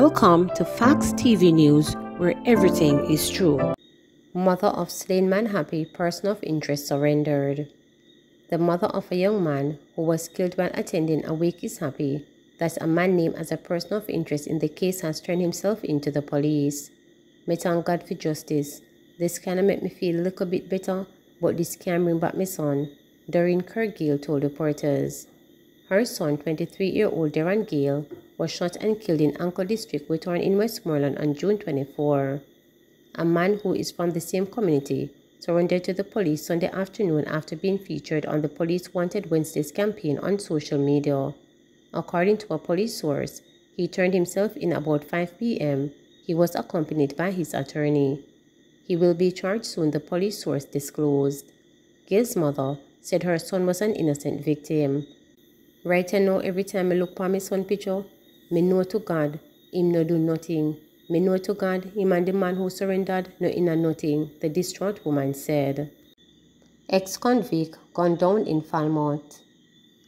Welcome to Facts TV News, where everything is true. Mother of slain man happy, person of interest surrendered. The mother of a young man who was killed while attending a wake is happy that a man named as a person of interest in the case has turned himself into the police. Me thank God for justice. This kinda make me feel a little bit better, but this can bring back my son, Doreen Kerr-Gale told reporters. Her son, 23-year-old Darren Gale, was shot and killed in Anchor District, Whithorn in Westmoreland on June 24. A man who is from the same community surrendered to the police Sunday afternoon after being featured on the Police Wanted Wednesdays campaign on social media. According to a police source, he turned himself in about 5 p.m. He was accompanied by his attorney. He will be charged soon, the police source disclosed. Gale's mother said her son was an innocent victim. Right now, every time I look for my son picture, me know to God, him no do nothing. Me know to God, him and the man who surrendered no inner nothing, the distraught woman said. Ex-convict down in Falmouth.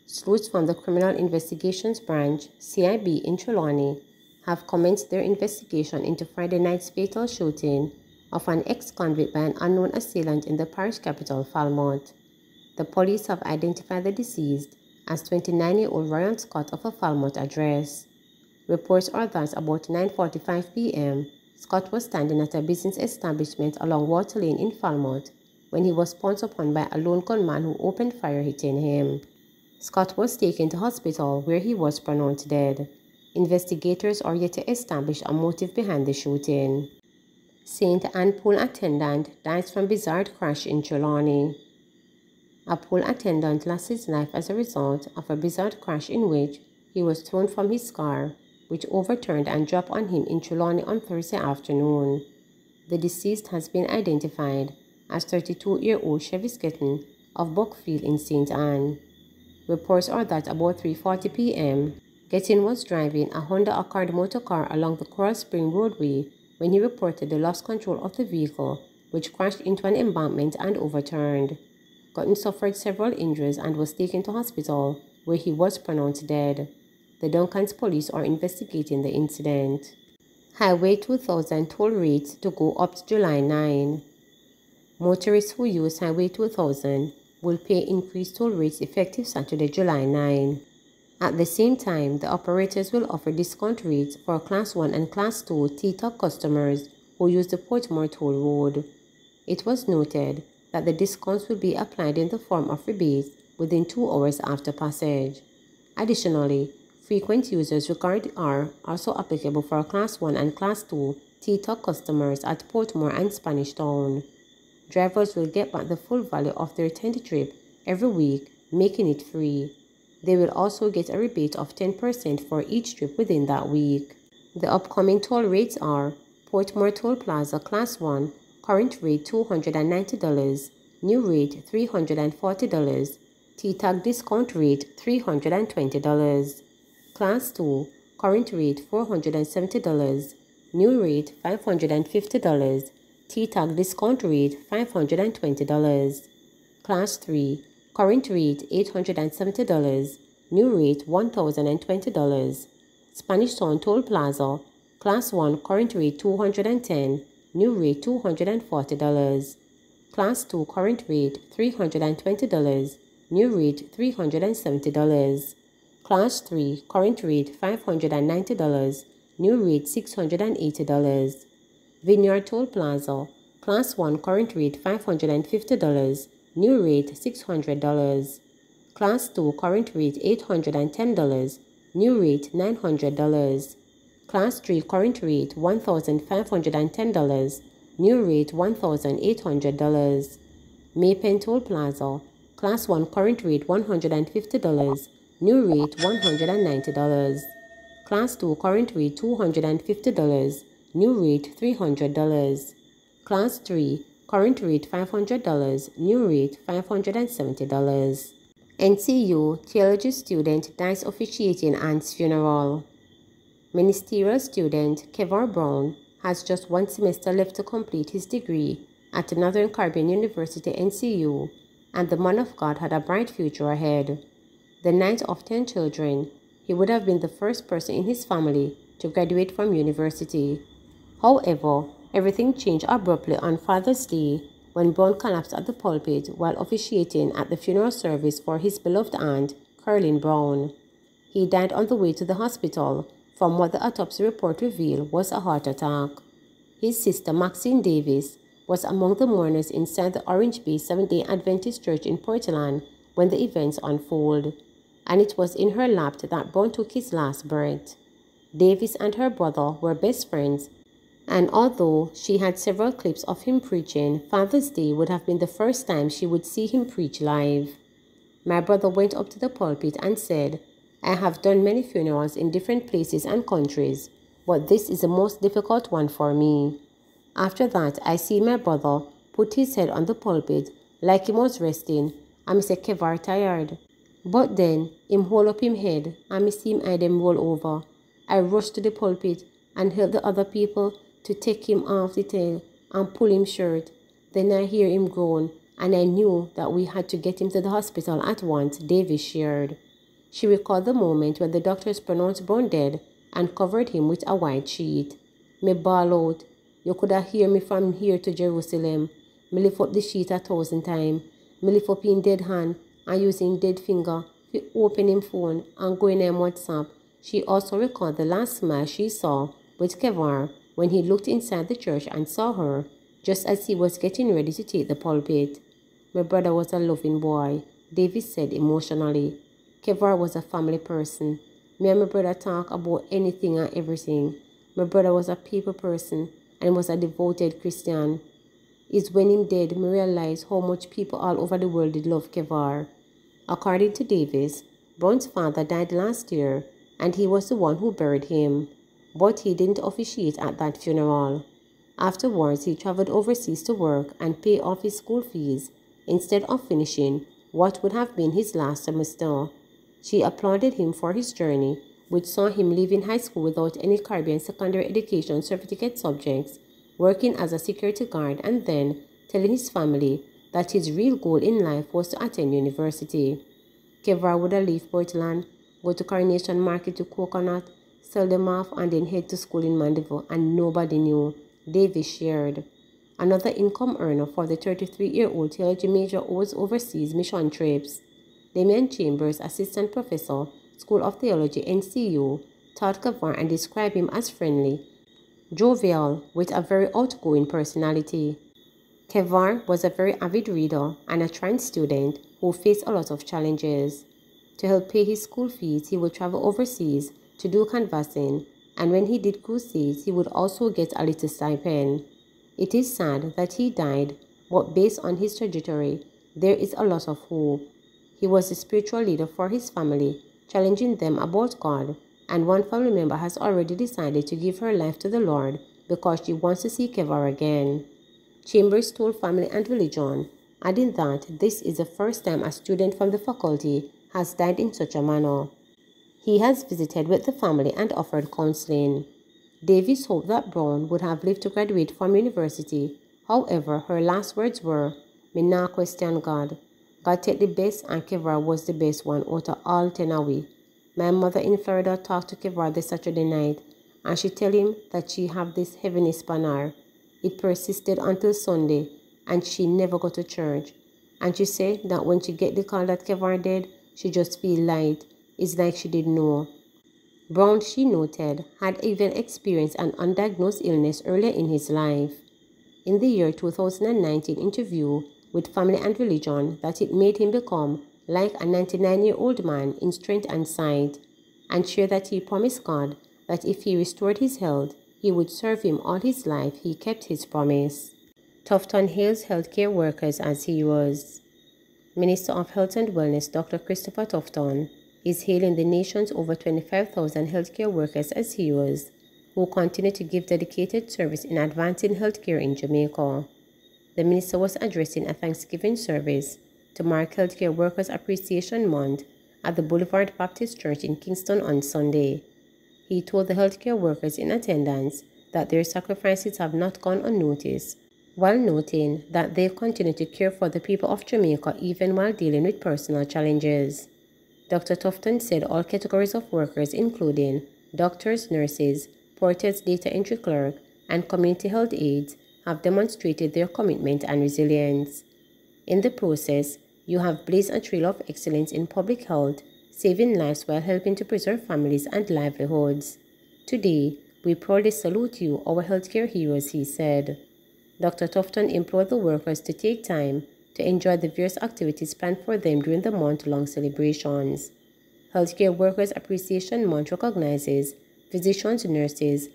Sleuths from the Criminal Investigations Branch, CIB in Trelawny, have commenced their investigation into Friday night's fatal shooting of an ex-convict by an unknown assailant in the parish capital, Falmouth. The police have identified the deceased as 29-year-old Ryan Scott of a Falmouth address. Reports are that about 9.45 p.m., Scott was standing at a business establishment along Water Lane in Falmouth when he was pounced upon by a lone gunman who opened fire hitting him. Scott was taken to hospital where he was pronounced dead. Investigators are yet to establish a motive behind the shooting. St. Ann pool attendant dies from bizarre crash in Trelawny. A pool attendant lost his life as a result of a bizarre crash in which he was thrown from his car which overturned and dropped on him in Trelawny on Thursday afternoon. The deceased has been identified as 32-year-old Chevy Skitton of Buckfield in St. Ann. Reports are that about 3.40 p.m., Gettin was driving a Honda Accord motor car along the Coral Spring roadway when he reported the lost control of the vehicle, which crashed into an embankment and overturned. Gettin suffered several injuries and was taken to hospital, where he was pronounced dead. The Duncans police are investigating the incident. Highway 2000 toll rates to go up to July 9. Motorists who use Highway 2000 will pay increased toll rates effective Saturday, July 9. At the same time, the operators will offer discount rates for Class 1 and Class 2 T-tag customers who use the Portmore Toll Road. It was noted that the discounts will be applied in the form of rebates within two hours after passage. Additionally, Frequent users regard are also applicable for Class 1 and Class 2 T-tag customers at Portmore and Spanish Town. Drivers will get back the full value of their tent trip every week, making it free. They will also get a rebate of 10% for each trip within that week. The upcoming toll rates are Portmore Toll Plaza Class 1, current rate $290, new rate $340, TTAG discount rate $320. Class 2, current rate $470, new rate $550, T-tag discount rate $520. Class 3, current rate $870, new rate $1,020. Spanish Town Toll Plaza, Class 1, current rate 210, new rate $240. Class 2, current rate $320, new rate $370. Class 3, current rate $590, new rate $680. Vineyard Toll Plaza, Class 1, current rate $550, new rate $600. Class 2, current rate $810, new rate $900. Class 3, current rate $1,510, new rate $1,800. May Pen Toll Plaza, Class 1, current rate $150, New rate $190. Class 2 current rate $250. New rate $300. Class 3 current rate $500. New rate $570. NCU theology student dies officiating aunt's funeral. Ministerial student Kevin Brown has just one semester left to complete his degree at Northern Caribbean University NCU, and the man of God had a bright future ahead the ninth of ten children, he would have been the first person in his family to graduate from university. However, everything changed abruptly on Father's Day when Brown collapsed at the pulpit while officiating at the funeral service for his beloved aunt, Caroline Brown. He died on the way to the hospital from what the autopsy report revealed was a heart attack. His sister, Maxine Davis, was among the mourners inside the Orange Bay Seventh-day Adventist Church in Portland when the events unfolded, and it was in her lap that Brown took his last breath. Davis and her brother were best friends, and although she had several clips of him preaching, Father's Day would have been the first time she would see him preach live. My brother went up to the pulpit and said, I have done many funerals in different places and countries, but this is the most difficult one for me. After that, I see my brother put his head on the pulpit like he was resting, and me say Kevar tired. But then, him hold up him head, and me see him eye them roll over. I rush to the pulpit and help the other people to take him off the tail and pull him shirt. Then I hear him groan, and I knew that we had to get him to the hospital at once, Davis shared. She recalled the moment when the doctors pronounced Brown dead and covered him with a white sheet. Me bawl out. You could have hear me from here to Jerusalem. Me lift up the sheet a thousand times. Me lift up in dead hand and using dead finger to open him phone and go in him WhatsApp. She also recalled the last smile she saw with Kevar when he looked inside the church and saw her just as he was getting ready to take the pulpit. My brother was a loving boy, Davis said emotionally. Kevar was a family person. Me and my brother talk about anything and everything. My brother was a people person and was a devoted Christian. It's when him dead me realize how much people all over the world did love Kevar. According to Davis, Brown's father died last year and he was the one who buried him, but he didn't officiate at that funeral. Afterwards, he traveled overseas to work and pay off his school fees instead of finishing what would have been his last semester. She applauded him for his journey, which saw him leaving high school without any Caribbean secondary education certificate subjects, working as a security guard, and then telling his family that his real goal in life was to attend university. Kevar would left Portland, go to Coronation Market to coconut, sell them off, and then head to school in Mandeville, and nobody knew. Davis shared. Another income earner for the 33-year-old theology major owes overseas mission trips. Damian Chambers, Assistant Professor, School of Theology, NCU, taught Kevar and described him as friendly, jovial, with a very outgoing personality. Kevar was a very avid reader and a trained student who faced a lot of challenges. To help pay his school fees, he would travel overseas to do canvassing, and when he did crusades, he would also get a little stipend. It is sad that he died, but based on his trajectory, there is a lot of hope. He was a spiritual leader for his family, challenging them about God, and one family member has already decided to give her life to the Lord because she wants to see Kevar again. Chambers told Family and Religion, adding that this is the first time a student from the faculty has died in such a manner. He has visited with the family and offered counseling. Davis hoped that Brown would have lived to graduate from university. However, her last words were, Me not question God. God take the best and Kevar was the best one out of all ten away. My mother in Florida talked to Kevar this Saturday night and she tell him that she have this heavenly spanner. It persisted until Sunday and she never got to church. And she said that when she get the call that Kevar dead, she just feel light. It's like she didn't know. Brown, she noted, had even experienced an undiagnosed illness earlier in his life. In the year 2019 interview, with family and religion that it made him become like a 99-year-old man in strength and sight, and share that he promised God that if he restored his health, he would serve him all his life. He kept his promise. Tufton hails healthcare workers as heroes. Minister of Health and Wellness Dr. Christopher Tufton is hailing the nation's over 25,000 healthcare workers as heroes who continue to give dedicated service in advancing healthcare in Jamaica the minister was addressing a Thanksgiving service to mark Healthcare Workers Appreciation Month at the Boulevard Baptist Church in Kingston on Sunday. He told the healthcare workers in attendance that their sacrifices have not gone unnoticed, while noting that they continue to care for the people of Jamaica even while dealing with personal challenges. Dr. Tufton said all categories of workers, including doctors, nurses, porters, data entry clerk, and community health aides have demonstrated their commitment and resilience. In the process, you have blazed a trail of excellence in public health, saving lives while helping to preserve families and livelihoods. Today, we proudly salute you, our healthcare heroes, he said. Dr. Tufton implored the workers to take time to enjoy the various activities planned for them during the month-long celebrations. Healthcare Workers Appreciation Month recognizes physicians, nurses,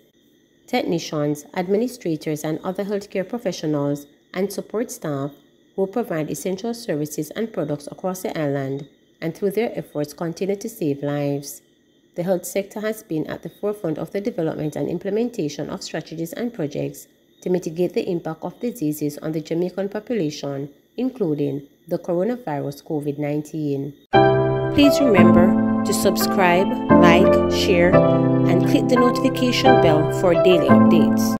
technicians, administrators, and other healthcare professionals and support staff who provide essential services and products across the island and through their efforts continue to save lives. The health sector has been at the forefront of the development and implementation of strategies and projects to mitigate the impact of diseases on the Jamaican population, including the coronavirus COVID-19. Please remember to subscribe, like, share, and click the notification bell for daily updates.